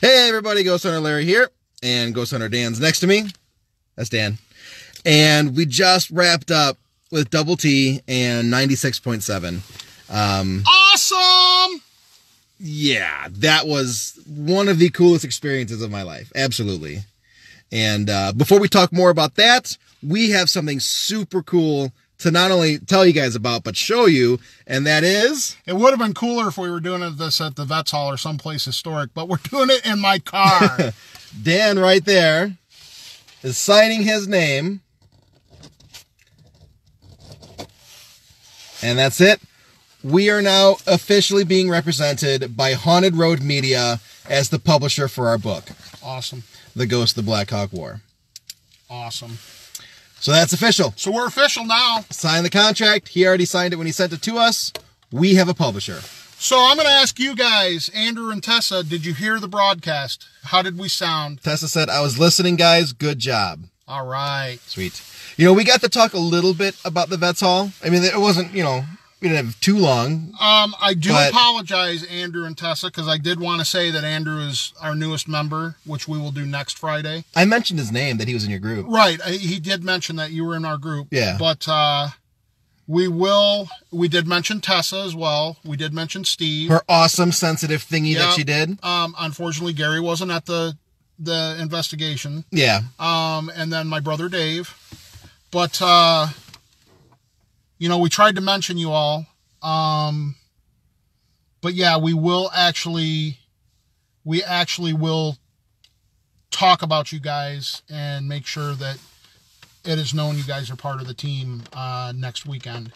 Hey everybody, Ghost Hunter Larry here, and Ghost Hunter Dan's next to me. That's Dan. And we just wrapped up with Double T and 96.7. Um, Awesome! yeah, that was one of the coolest experiences of my life. Absolutely. And uh, before we talk more about that, we have something super cool to not only tell you guys about, but show you. And that is It would have been cooler if we were doing this at the Vets Hall or someplace historic, but we're doing it in my car. Dan right there is signing his name. And that's it. We are now officially being represented by Haunted Road Media as the publisher for our book, awesome. The Ghost of the Black Hawk War. Awesome. So that's official. So we're official now. Sign the contract. He already signed it when he sent it to us. We have a publisher. So I'm going to ask you guys, Andrew and Tessa, did you hear the broadcast? How did we sound? Tessa said, I was listening, guys. Good job. All right. Sweet. You know, we got to talk a little bit about the Vets Hall. I mean, it wasn't, you know, we didn't have too long. Um, I do But- apologize, Andrew and Tessa, because I did want to say that Andrew is our newest member, which we will do next Friday. I mentioned his name that he was in your group. Right. He did mention that you were in our group. Yeah. But uh, we will. We did mention Tessa as well. We did mention Steve. Her awesome sensitive thingy that she did. Um, unfortunately, Gary wasn't at the the investigation. Yeah. Um, and then my brother Dave. But uh, you know, we tried to mention you all. Um, but yeah, we will actually, we actually will talk about you guys and make sure that it is known you guys are part of the team uh, next weekend.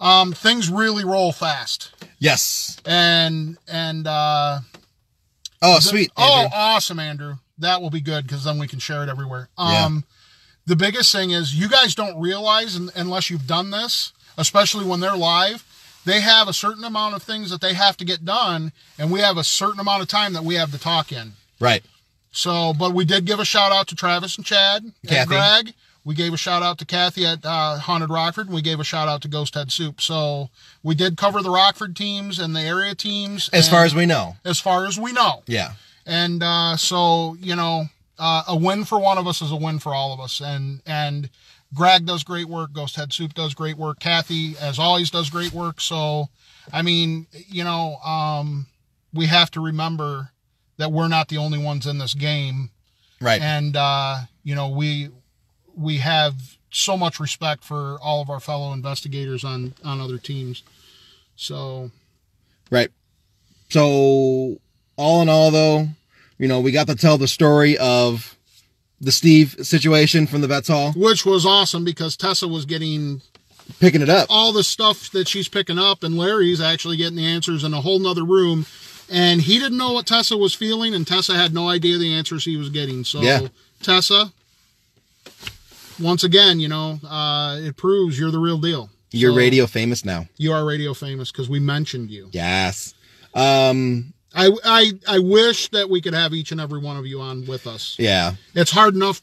Um, things really roll fast, Yes. and and uh, Oh, sweet. Oh, awesome, Andrew. That will be good because then we can share it everywhere. Yeah. Um, the biggest thing is you guys don't realize unless you've done this, especially when they're live, they have a certain amount of things that they have to get done, and we have a certain amount of time that we have to talk in. Right. So, but we did give a shout out to Travis and Chad and Greg. We gave a shout out to Kathy at uh, Haunted Rockford. And we gave a shout out to Ghost Head Soup. So we did cover the Rockford teams and the area teams. As far as we know. as far as we know. Yeah. And uh, so, you know, uh, a win for one of us is a win for all of us. And and Greg does great work. Ghost Head Soup does great work. Kathy, as always, does great work. So, I mean, you know, um, we have to remember that we're not the only ones in this game. Right. And uh, you know, we we have so much respect for all of our fellow investigators on on other teams. So Right. So, all in all, though, you know, we got to tell the story of the Steve situation from the Vets Hall, which was awesome because Tessa was getting picking it up. all the stuff that she's picking up and Larry's actually getting the answers in a whole nother room and he didn't know what Tessa was feeling and Tessa had no idea the answers he was getting. So Yeah. Tessa, once again, you know, uh, it proves you're the real deal. You're So, radio famous now. You are radio famous because we mentioned you. Yes. Um, I, I, I wish that we could have each and every one of you on with us. yeah. It's hard enough.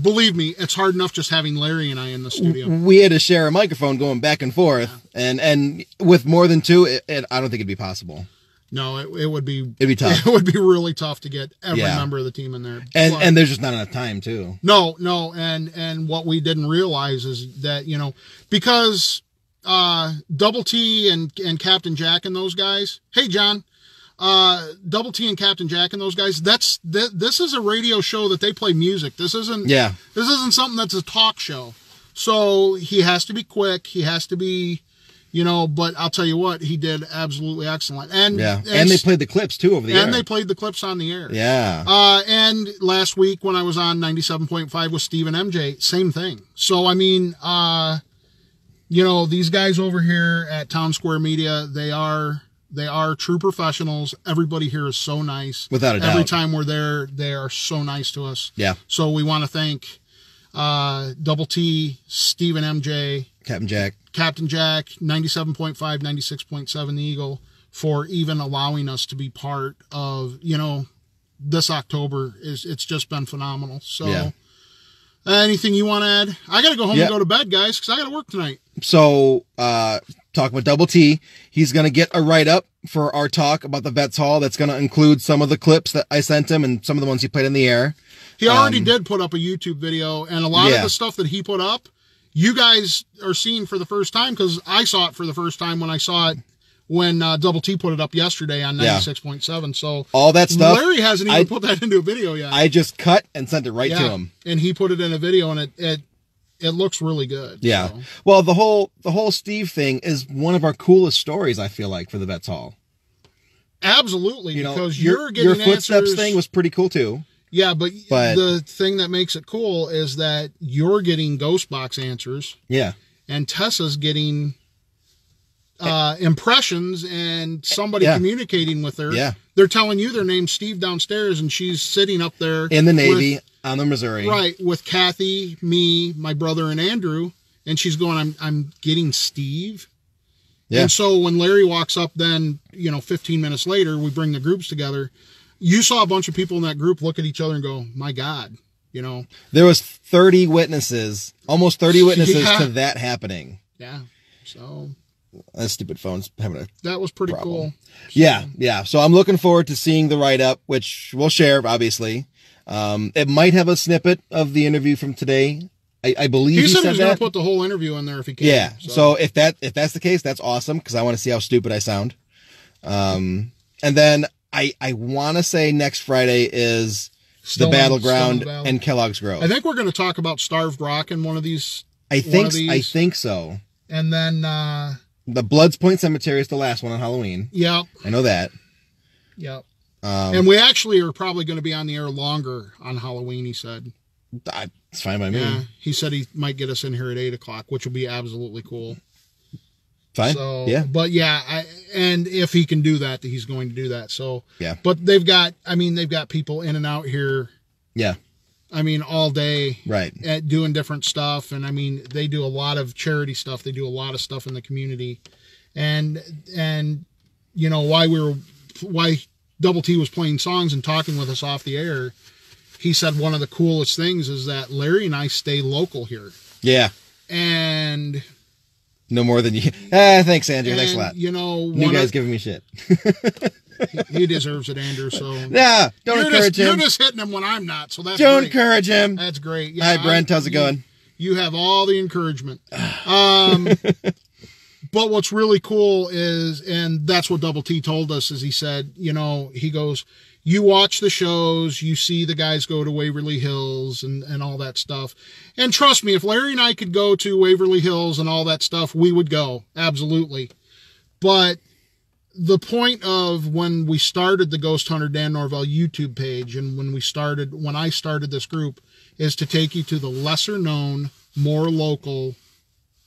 Believe me, it's hard enough just having Larry and I in the studio. We had to share a microphone going back and forth, and and with more than two, it, it, I don't think it'd be possible. No, it, it would be It'd be tough. It would be really tough to get every Yeah. member of the team in there. And But- and there's just not enough time too. no, no, and and what we didn't realize is that you know because uh Double T and and Captain Jack and those guys. Hey, John. Uh, Double T and Captain Jack and those guys. That's th- this is a radio show that they play music. This isn't. Yeah. This isn't something that's a talk show. So he has to be quick. He has to be, you know. But I'll tell you what, he did absolutely excellent. And Yeah. And they played the clips too over the and air. And they played the clips on the air. yeah. Uh, and last week when I was on 97.5 with Steve and MJ, same thing. So, I mean, uh, you know, these guys over here at Town Square Media, they are, they are true professionals. Everybody here is so nice. Without a Every doubt. time we're there, they are so nice to us. Yeah. So we want to thank, uh, Double T, Steve and MJ, Captain Jack. Captain Jack, 97.5, 96.7 The Eagle, for even allowing us to be part of, you know, this October is it's just been phenomenal. So Yeah. Uh, anything you want to add? I got to go home Yeah. and go to bed, guys, because I got to work tonight. So, uh, talk about Double T. He's going to get a write up for our talk about the Vets Hall that's going to include some of the clips that I sent him and some of the ones he played in the air. He already did put up a YouTube video, and a lot Um, Yeah. of the stuff that he put up, you guys are seeing for the first time because I saw it for the first time when I saw it when uh, Double T put it up yesterday on Yeah. 96.7. So All that stuff. Larry hasn't even I- put that into a video yet. I just cut and sent it right yeah. to him. And he put it in a video, and it it, it looks really good. Yeah. So, Well, the whole the whole Steve thing is one of our coolest stories. I feel like for the Vets Hall. absolutely, You know, because your you're getting your footsteps answers- thing was pretty cool too. Yeah, but, But- the thing that makes it cool is that you're getting ghost box answers Yeah. and Tessa's getting uh, impressions and somebody Yeah. communicating with her. Yeah. They're telling you their name's Steve downstairs and she's sitting up there In the with- Navy on the Missouri. right, with Kathy, me, my brother and Andrew, and she's going, I'm I'm getting Steve. Yeah. And so when Larry walks up, then, you know, 15 minutes later, we bring the groups together. You saw a bunch of people in that group look at each other and go, my God, you know, There was 30 witnesses, almost 30 witnesses Yeah. to that happening. yeah. So That stupid phone's having a that was pretty Problem. cool. Yeah, yeah. So I'm looking forward to seeing the write up, which we'll share, obviously. Um, it might have a snippet of the interview from today. I, I believe He said he said going that. to put the whole interview in there if he can. yeah. So. if that if that's the case, that's awesome because I want to see how stupid I sound. Um, and then I I want to say next Friday is Still the battleground in and Kellogg's Grove. I think we're going to talk about Starved Rock in one of these, I think these- I think so. and then uh The Bloods Point Cemetery is the last one on Halloween. yeah, I know that. Yep. Um, and we actually are probably going to be on the air longer on Halloween. He said, I- it's fine by me. yeah. He said he might get us in here at eight o'clock, which will be absolutely cool. Fine. So, yeah. but yeah, I, and if he can do that, he's going to do that. So, Yeah. But they've got, I mean, they've got people in and out here. Yeah. I mean, all day. Right. at doing different stuff and i mean they do a lot of charity stuff they do a lot of stuff in the community and and you know why we were why double t was playing songs and talking with us off the air he said one of the coolest things is that larry and i stay local here Yeah. and, No more than you. Ah, thanks, Andrew. Thanks a lot. you know you guys of- giving me shit. he deserves it andrew so yeah, don't you're, encourage just, you're him. just hitting him when i'm not so that's Don't great. encourage him. That's great. Yeah, Hi, Brent. I- How's it you- going? You have all the encouragement. Um, but what's really cool is, and that's what Double T told us, is he said, you know, he goes, you watch the shows, you see the guys go to Waverly Hills and, and all that stuff. And trust me, if Larry and I could go to Waverly Hills and all that stuff, we would go. Absolutely. But the point of when we started the Ghost Hunter Dan Norvell YouTube page and when we started, when I started this group, is to take you to the lesser known, more local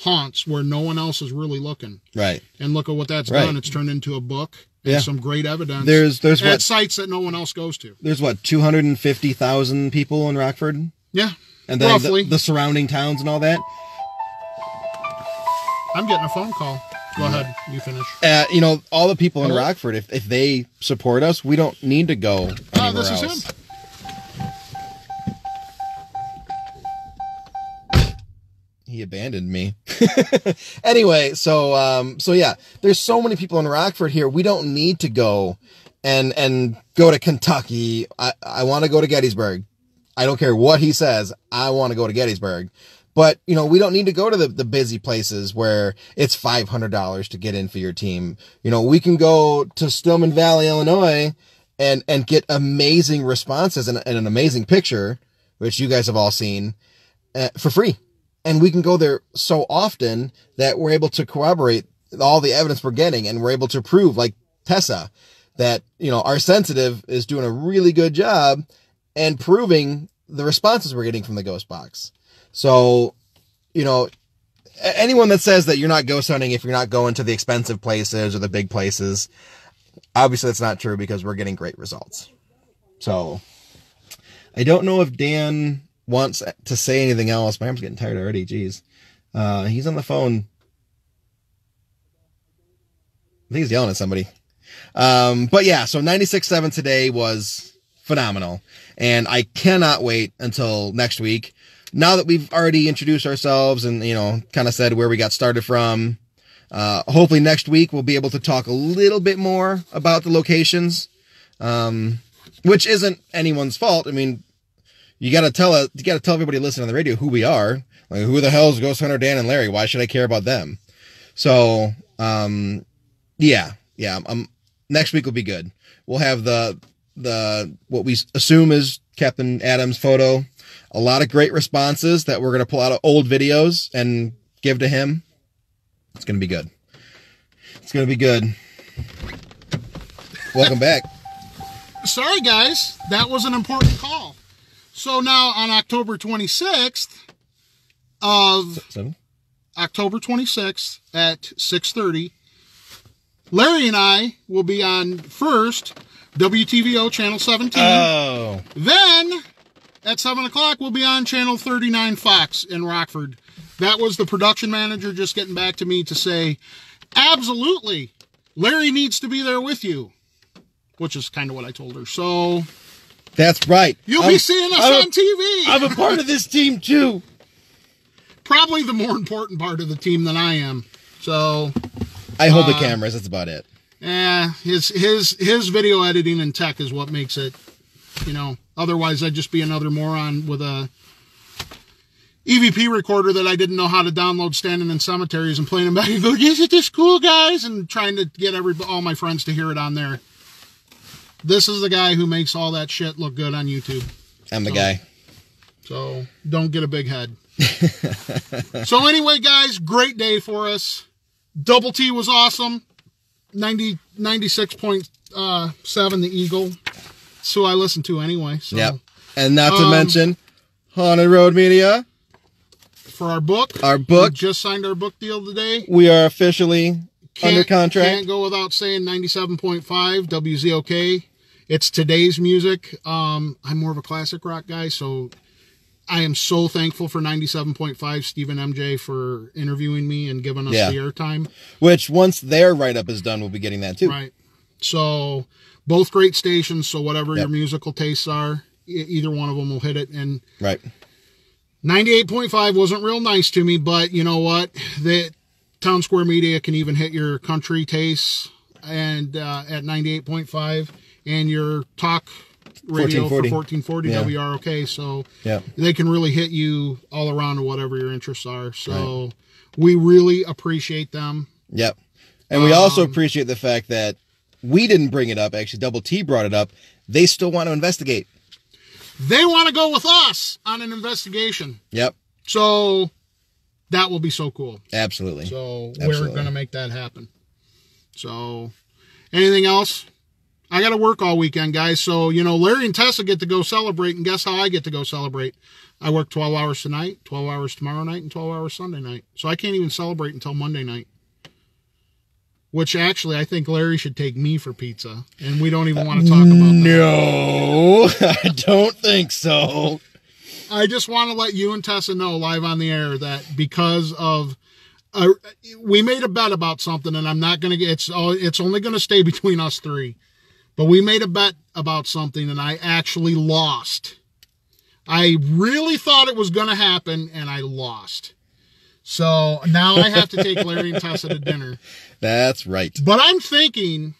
haunts where no one else is really looking. Right. And look at what that's Right. done. It's turned into a book and Yeah. some great evidence. There's there's at what sites that no one else goes to. there's what two hundred and fifty thousand people in Rockford, Yeah. and then the, the surrounding towns and all that. I'm getting a phone call. Go ahead. You finish. Uh, you know, all the people in Rockford, if if they support us, we don't need to go anywhere Ah, this is him. he abandoned me. anyway, so um so yeah, there's so many people in Rockford here. We don't need to go and and go to Kentucky. I I want to go to Gettysburg. I don't care what he says. I want to go to Gettysburg. But, you know, we don't need to go to the, the busy places where it's $500 to get in for your team. You know, we can go to Stillman Valley, Illinois and, and get amazing responses and, and an amazing picture, which you guys have all seen uh, for free. And we can go there so often that we're able to corroborate all the evidence we're getting and we're able to prove like Tessa that, you know, our sensitive is doing a really good job and proving the responses we're getting from the ghost box. So, you know, anyone that says that you're not ghost hunting if you're not going to the expensive places or the big places, obviously that's not true because we're getting great results. So, I don't know if Dan wants to say anything else. My arm's getting tired already. Jeez. Uh, he's on the phone. I think he's yelling at somebody. Um, but yeah, so 96.7 today was phenomenal. And I cannot wait until next week now that we've already introduced ourselves and, you know, kind of said where we got started from, uh, hopefully next week we'll be able to talk a little bit more about the locations, um, which isn't anyone's fault. I mean, you gotta tell it, you gotta tell everybody listening on the radio who we are. Like, who the hell is Ghost Hunter Dan and Larry? Why should I care about them? So, um, yeah, yeah. Um, next week will be good. We'll have the the what we assume is Captain Adams photo. A lot of great responses that we're gonna pull out of old videos and give to him. It's gonna be good. It's gonna be good. Welcome back. Sorry, guys, that was an important call. So now on October 26th of Seven. October 26th at 6:30, Larry and I will be on first WTVO channel 17. Oh, Then at 7 o'clock, we'll be on channel 39 Fox in Rockford. That was the production manager just getting back to me to say, absolutely, Larry needs to be there with you, which is kind of what I told her. So that's right. you'll I'm- be seeing us I'm a- on TV. I'm a part of this team too. Probably the more important part of the team than I am. So, I hold Uh, the cameras. That's about it. Yeah, his his his video editing and tech is what makes it. You know, otherwise I'd just be another moron with a EVP recorder that I didn't know how to download standing in cemeteries and playing them back and go, isn't this cool, guys? And trying to get every all my friends to hear it on there. This is the guy who makes all that shit look good on YouTube. I'm the So- guy. So don't get a big head. so anyway, guys, great day for us. Double T was awesome. 90, 96.7 uh, the Eagle. Who I listen to anyway. So Yep. And not to Um, mention Haunted Road Media, for our book, our book. just signed our book deal today. We are officially Can't- under contract. Can't go without saying 97.5 WZOK. It's today's music. Um, I'm more of a classic rock guy, so I am so thankful for 97.5 Steve and MJ for interviewing me and giving us Yeah. the airtime. Which once their write up is done, we'll be getting that too. Right. So both great stations. So whatever Yep. your musical tastes are, e- either one of them will hit it. And Right. 98.5 wasn't real nice to me, but you know what? The Town Square Media can even hit your country tastes and uh, at 98.5 and your talk radio for 1440. 1440 Yeah. WROK. So Yeah. they can really hit you all around to whatever your interests are. So we really appreciate them. Yep. And we also Um, appreciate the fact that we didn't bring it up. Actually, Double T brought it up. They still want to investigate. They want to go with us on an investigation. Yep. So that will be so cool. Absolutely. So Absolutely. we're going to make that happen. So anything else? I got to work all weekend, guys. So, you know, Larry and Tessa get to go celebrate. And guess how I get to go celebrate? I work 12 hours tonight, 12 hours tomorrow night, and 12 hours Sunday night. So I can't even celebrate until Monday night. Which actually, I think Larry should take me for pizza. And we don't even want to talk about that. no, I don't think so. I just want to let you and Tessa know live on the air that because of uh, we made a bet about something, and I'm not gonna get it's all, it's only gonna stay between us three. But we made a bet about something, and I actually lost. I really thought it was gonna happen, and I lost. So now I have to take Larry and Tessa to dinner. That's right. But I'm thinking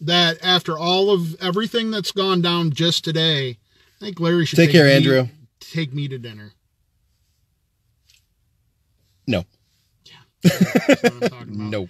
that after all of everything that's gone down just today, I think Larry should Take care, me- Andrew. Take me to dinner. No. That's what I'm talking about. Nope.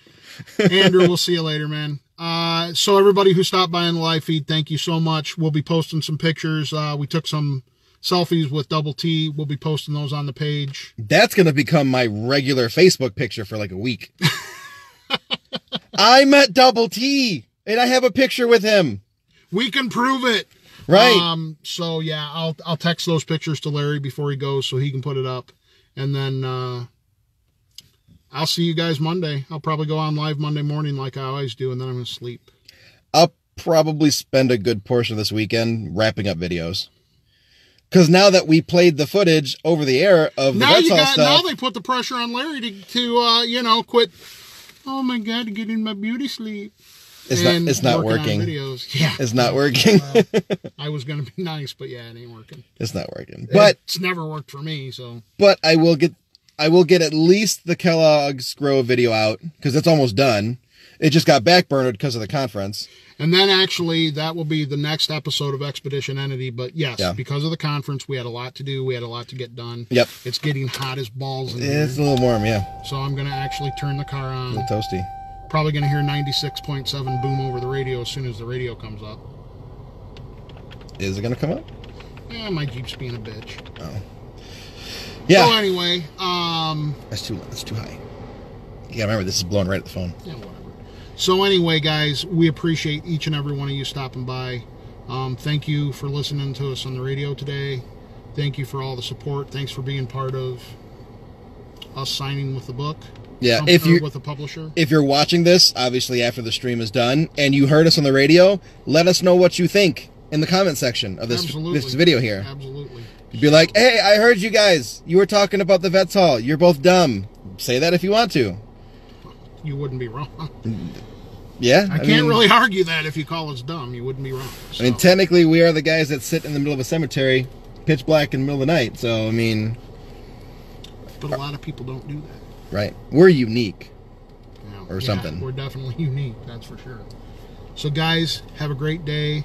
Andrew, we'll see you later, man. Uh, so everybody who stopped by in the live feed, thank you so much. We'll be posting some pictures. Uh, we took some selfies with Double T. We'll be posting those on the page. That's going to become my regular Facebook picture for like a week. I met Double T and I have a picture with him. We can prove it. Right. Um, so yeah, I'll I'll text those pictures to Larry before he goes so he can put it up. And then uh I'll see you guys Monday. I'll probably go on live Monday morning like I always do, and then I'm gonna sleep. I'll probably spend a good portion of this weekend wrapping up videos. Because now that we played the footage over the air of the now Red got stuff, now they put the pressure on Larry to to uh, you know quit. Oh my God, to get in my beauty sleep. It's not- it's not working videos. Yeah, It's not working. I was gonna be nice, but yeah, it ain't working. it's not working. But it's never worked for me. So but I will get I will get at least the Kellogg's Grove video out because it's almost done. It just got backburned because of the conference. And then actually, that will be the next episode of Expedition Entity. But yes, Yeah. because of the conference, we had a lot to do. We had a lot to get done. Yep. It's getting hot as balls in here. It's a little warm, yeah. So I'm going to actually turn the car on. A little toasty. Probably going to hear 96.7 boom over the radio as soon as the radio comes up. Is it gonna come up? Yeah, my Jeep's being a bitch. Oh. Yeah. So anyway, um, That's too that's too high. Yeah, remember this is blowing right at the phone. yeah, whatever. So anyway, guys, we appreciate each and every one of you stopping by. Um, thank you for listening to us on the radio today. Thank you for all the support. Thanks for being part of us signing with the book. Yeah, if you with the publisher. if you're watching this, obviously after the stream is done, and you heard us on the radio, let us know what you think in the comment section of this Absolutely. this video here. Absolutely. You'd Be like, hey, I heard you guys. You were talking about the vets hall. You're both dumb. Say that if you want to. You wouldn't be wrong. Yeah, I, can't mean- really argue that if you call us dumb, you wouldn't be wrong. I mean, technically, we are the guys that sit in the middle of a cemetery, pitch black in the middle of the night. So, I mean, but a lot of people don't do that. right? We're unique. know. Or Yeah, something. We're definitely unique, that's for sure. So, guys, have a great day.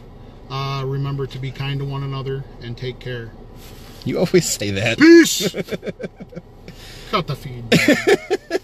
Uh, remember to be kind to one another and take care. You always say that. Peace. Cut the feed.